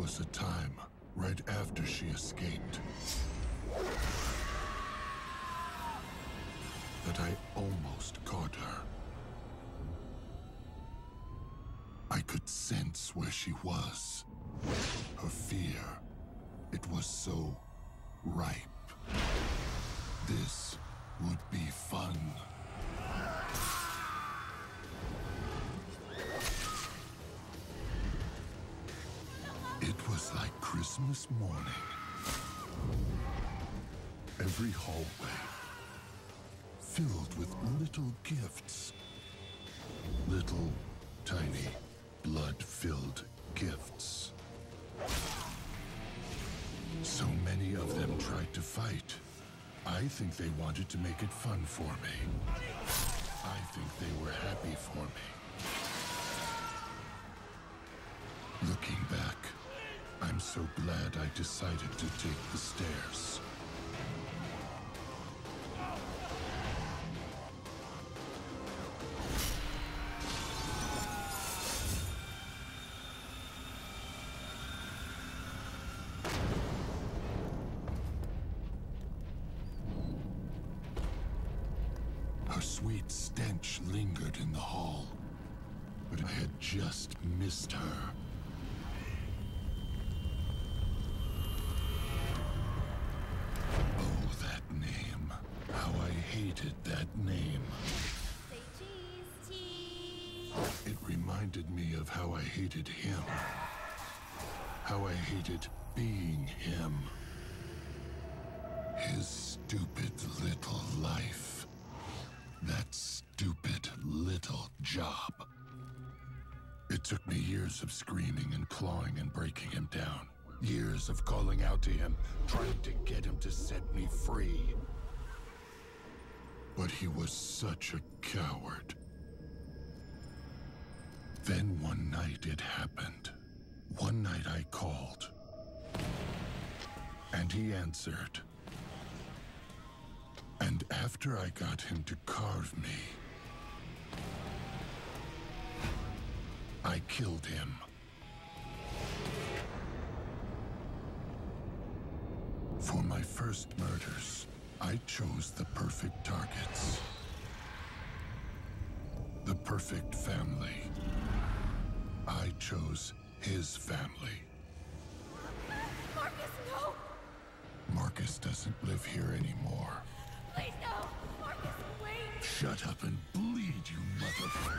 was a time right after she escaped that I almost caught her. I could sense where she was. Her fear. It was so ripe. This was like Christmas morning. Every hallway filled with little gifts. Little, tiny, blood-filled gifts. So many of them tried to fight. I think they wanted to make it fun for me. I think they were happy for me. Looking back, I'm so glad I decided to take the stairs. Her sweet stench lingered in the hall, but I had just missed her. Hated that name. Say cheese, cheese. It reminded me of how I hated him. How I hated being him. His stupid little life. That stupid little job. It took me years of screaming and clawing and breaking him down. Years of calling out to him, trying to get him to set me free. But he was such a coward. Then one night it happened. One night I called. And he answered. And after I got him to carve me, I killed him. For my first murders, I chose the perfect targets. The perfect family. I chose his family. Marcus, no! Marcus doesn't live here anymore. Please, no! Marcus, wait! Shut up and bleed, you motherfucker.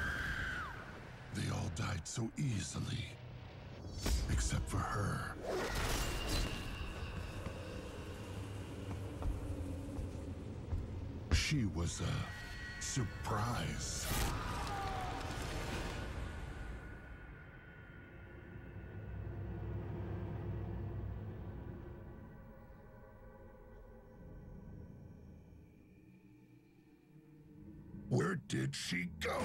They all died so easily. Except for her. She was a surprise. Where did she go?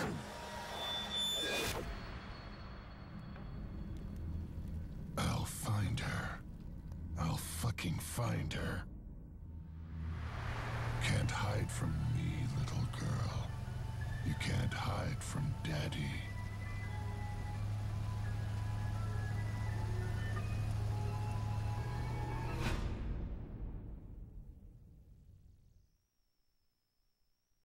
I'll find her. I'll fucking find her. Hide from me, little girl. You can't hide from Daddy.